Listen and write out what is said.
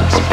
House.